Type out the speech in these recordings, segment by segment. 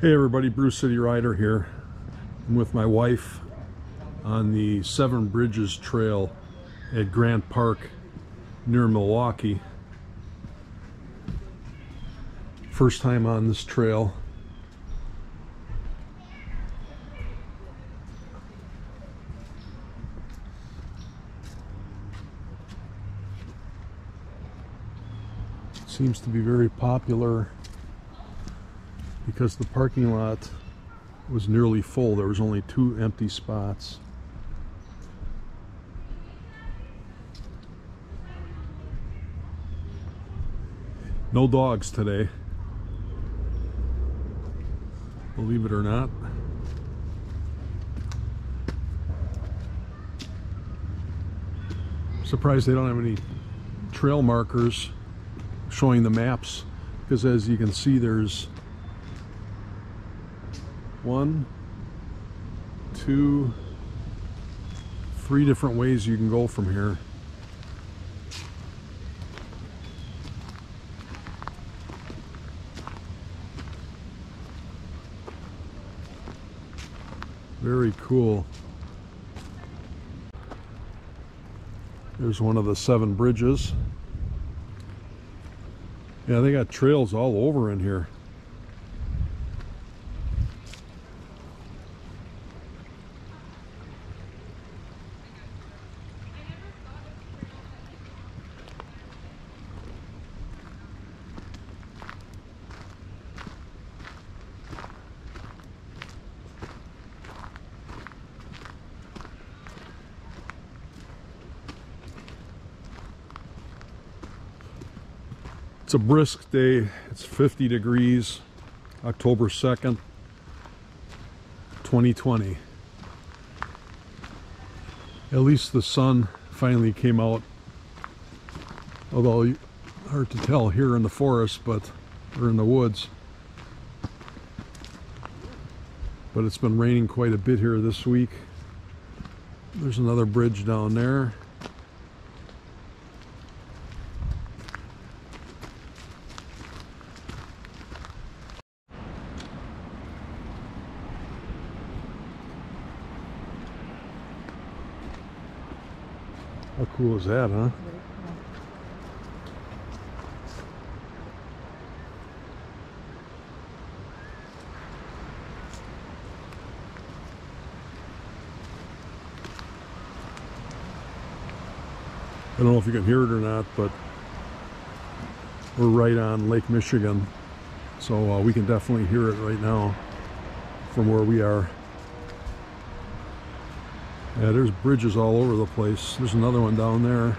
Hey everybody, Brew City Rider here. I'm with my wife on the Seven Bridges Trail at Grant Park near Milwaukee. First time on this trail. Seems to be very popular because the parking lot was nearly full. There was only two empty spots. No dogs today. Believe it or not. Surprised they don't have any trail markers showing the maps because as you can see there's one, two, three different ways you can go from here. Very cool. There's one of the seven bridges. Yeah, they got trails all over in here. It's a brisk day. It's 50 degrees, October 2nd, 2020. At least the sun finally came out. Although hard to tell here in the forest, but or in the woods. But it's been raining quite a bit here this week. There's another bridge down there. Cool is that, huh? I don't know if you can hear it or not, but we're right on Lake Michigan, so uh, we can definitely hear it right now from where we are. Yeah, there's bridges all over the place. There's another one down there.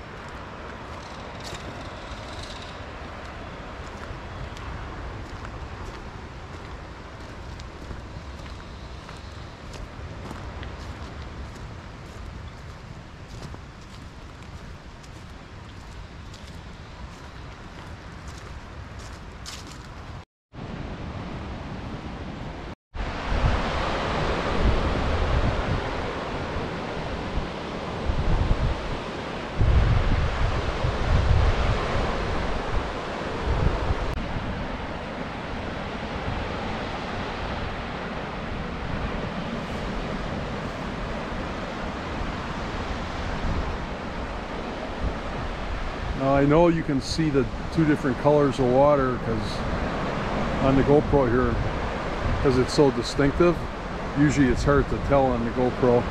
Now I know you can see the two different colors of water because on the GoPro here, because it's so distinctive. Usually it's hard to tell on the GoPro.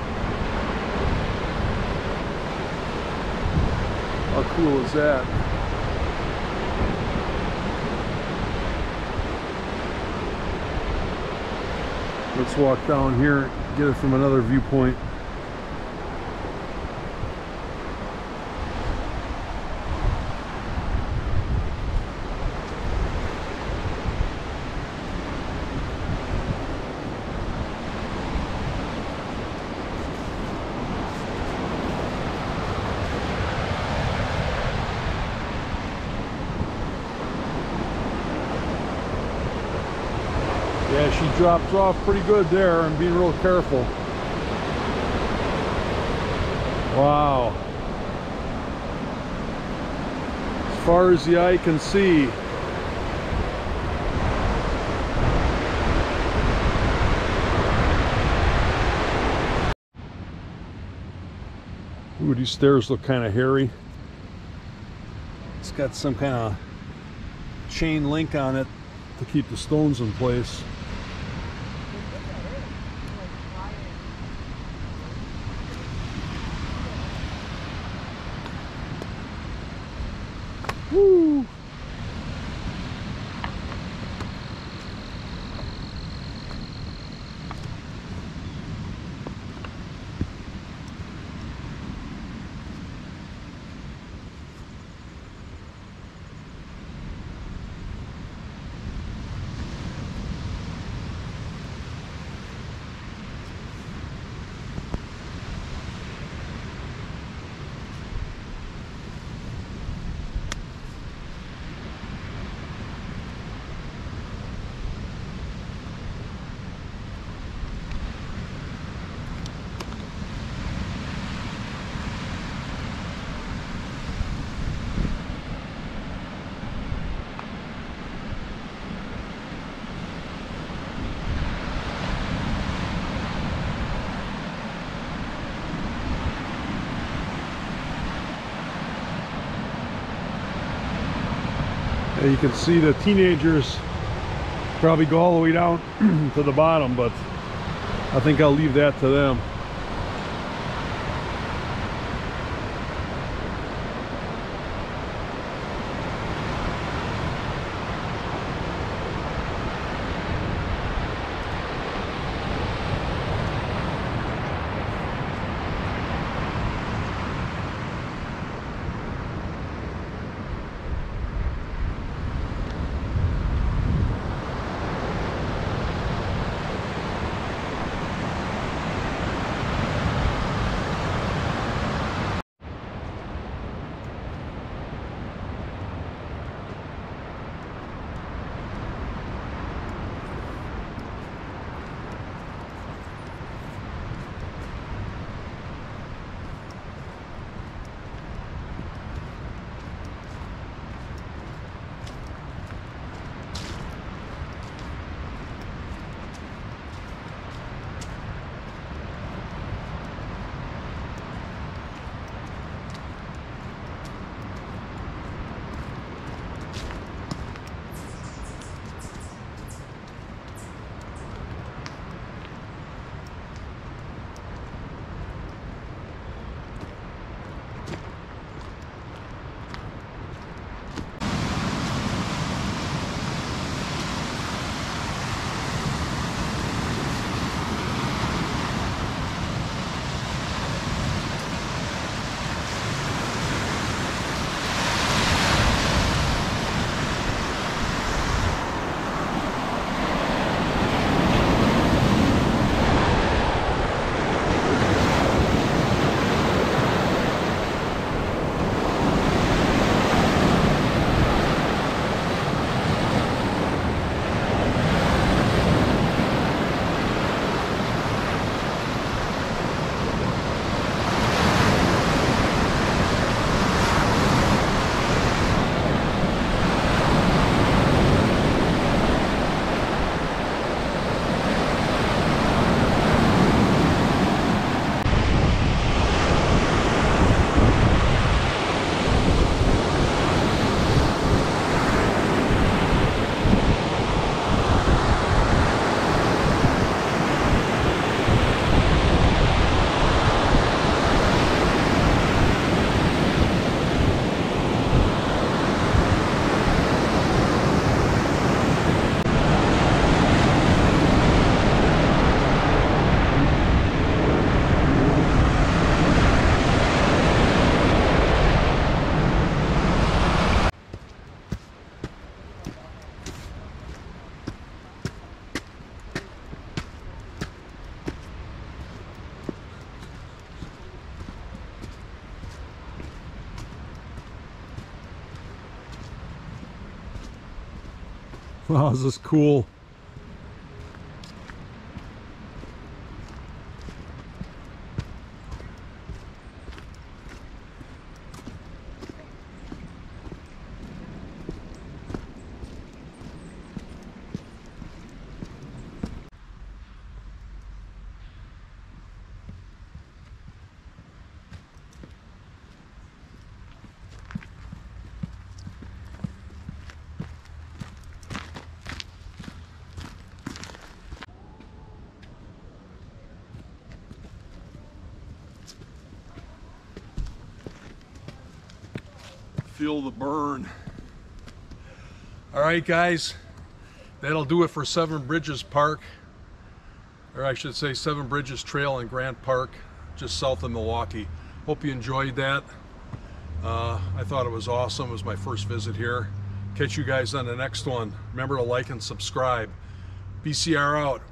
How cool is that? Let's walk down here, get it from another viewpoint. she drops off pretty good there and being real careful. Wow. As far as the eye can see, Ooh, these stairs look kind of hairy. It's got some kind of chain link on it to keep the stones in place. You can see the teenagers probably go all the way down to the bottom, but I think I'll leave that to them. Wow, oh, this is cool. Feel the burn. All right, guys, that'll do it for Seven Bridges Park, or I should say Seven Bridges Trail in Grant Park, just south of Milwaukee. Hope you enjoyed that. Uh, I thought it was awesome. It was my first visit here. Catch you guys on the next one. Remember to like and subscribe. BCR out.